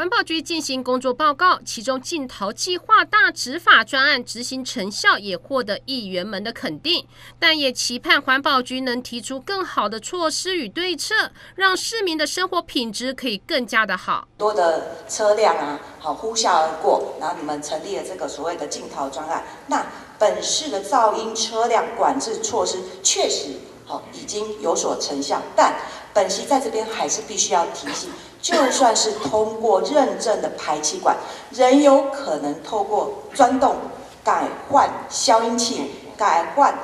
环保局进行工作报告，其中禁陶计划大执法专案执行成效也获得议员们的肯定，但也期盼环保局能提出更好的措施与对策，让市民的生活品质可以更加的好。多的车辆啊，好呼啸而过，然后你们成立了这个所谓的禁陶专案，那本市的噪音车辆管制措施确实好已经有所成效，但本席在这边还是必须要提醒。就算是通过认证的排气管，仍有可能透过钻洞、改换消音器、改换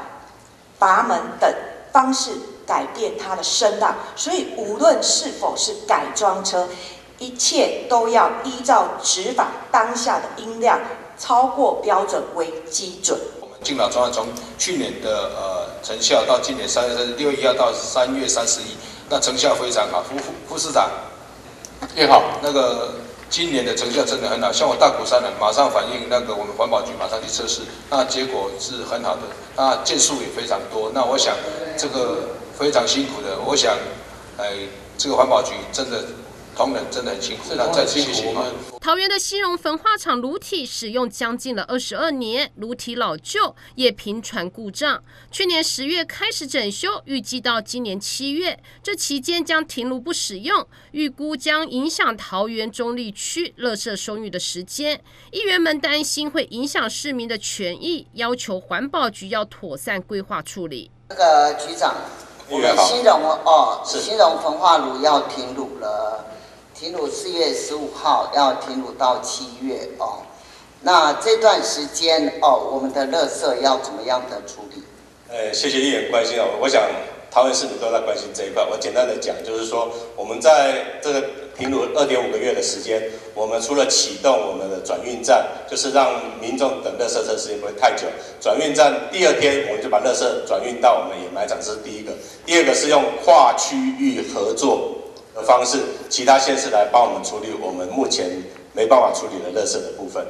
阀门等方式改变它的声浪。所以，无论是否是改装车，一切都要依照执法当下的音量超过标准为基准。我们敬老专案从去年的呃成效到今年三月六一号到三月三十一，那成效非常好。副副副市长。你好，那个今年的成效真的很好，像我大鼓山人马上反映，那个我们环保局马上去测试，那结果是很好的，那件数也非常多。那我想这个非常辛苦的，我想，哎，这个环保局真的。同仁真的很辛苦，再谢谢我们。桃园的西荣焚化厂炉体使用将近了二十二年，炉体老旧，也频传故障。去年十月开始整修，预计到今年七月，这期间将停炉不使用，预估将影响桃园中立区垃圾收运的时间。议员们担心会影响市民的权益，要求环保局要妥善规划处理。这个局长，我们新荣哦，新荣焚化炉要停炉了。停炉四月十五号要停炉到七月哦，那这段时间哦，我们的垃圾要怎么样的处理？呃，谢谢议员关心哦，我想桃园市民都在关心这一块。我简单的讲，就是说我们在这个停炉二点五个月的时间，我们除了启动我们的转运站，就是让民众等垃圾车时间不会太久。转运站第二天我们就把垃圾转运到我们掩埋场，这是第一个。第二个是用跨区域合作。的方式，其他县市来帮我们处理我们目前没办法处理的垃圾的部分。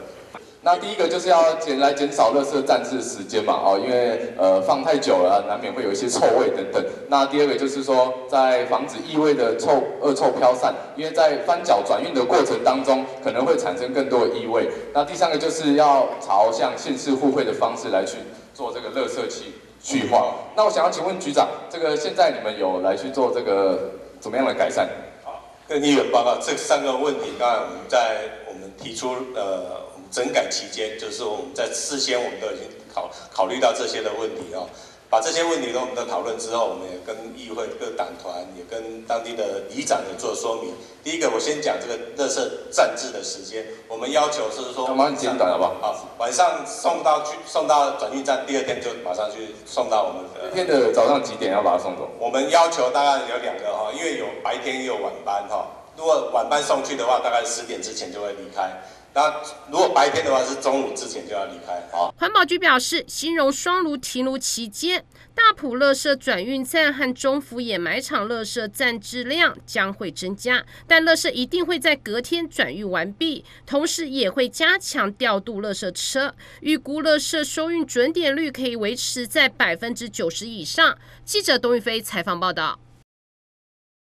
那第一个就是要减来减少垃圾暂置时间嘛，哦，因为呃放太久了，难免会有一些臭味等等。那第二个就是说，在防止异味的臭恶臭飘散，因为在翻脚转运的过程当中，可能会产生更多的异味。那第三个就是要朝向县市互惠的方式来去做这个垃圾去去化。那我想要请问局长，这个现在你们有来去做这个？怎么样来改善？好，跟议员报告这三个问题。当然我们在我们提出呃整改期间，就是我们在事先我们都已经考考虑到这些的问题哦。把这些问题都我们的讨论之后，我们也跟议会各党团也跟当地的里长也做说明。第一个，我先讲这个热色暂置的时间，我们要求是说，马上简短好不好？好，晚上送到去送到转运站，第二天就马上去送到我们。今天的早上几点要把它送走？我们要求大概有两个哈，因为有白天也有晚班哈。如果晚班送去的话，大概十点之前就会离开。那如果白天的话，是中午之前就要离开。好，环保局表示，新荣双炉停炉期间，大埔乐社转运站和中福掩埋场乐社站质量将会增加，但乐社一定会在隔天转运完毕，同时也会加强调度乐社车，预估乐社收运准点率可以维持在百分之九十以上。记者董宇飞采访报道。